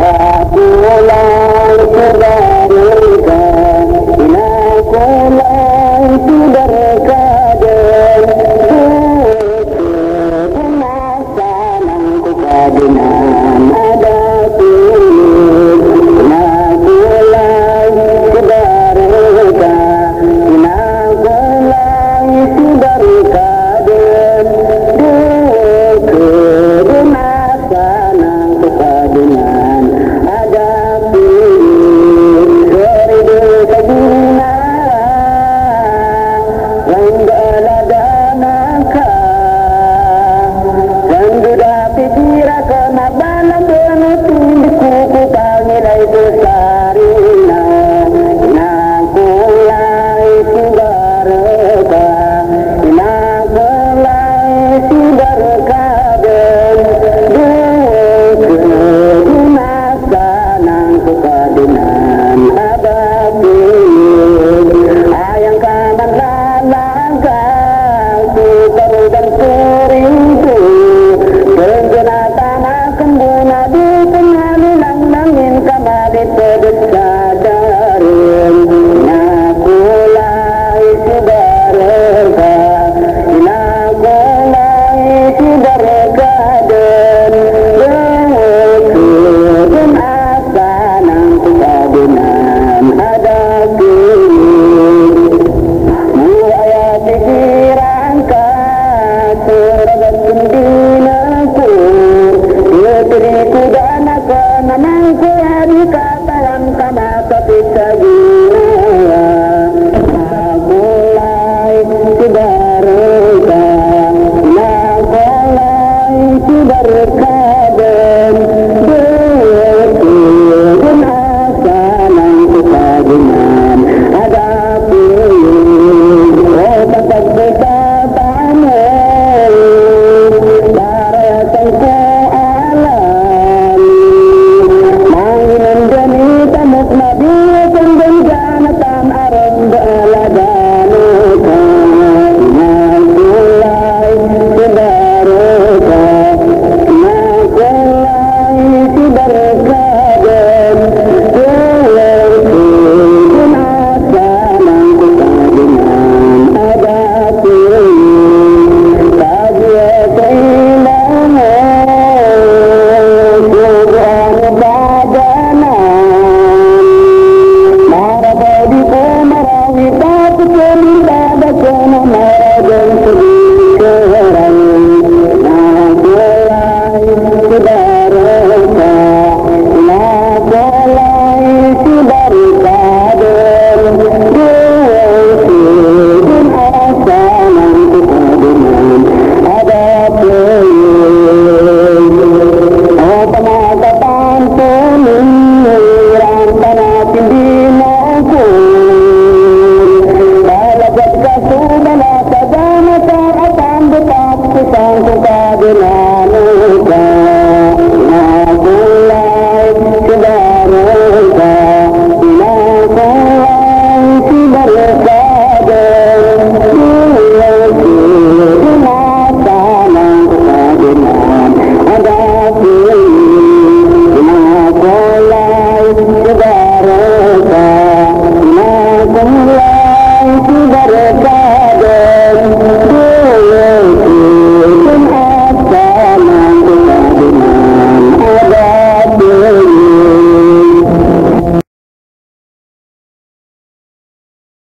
Thank وما تقتدي Oh, no.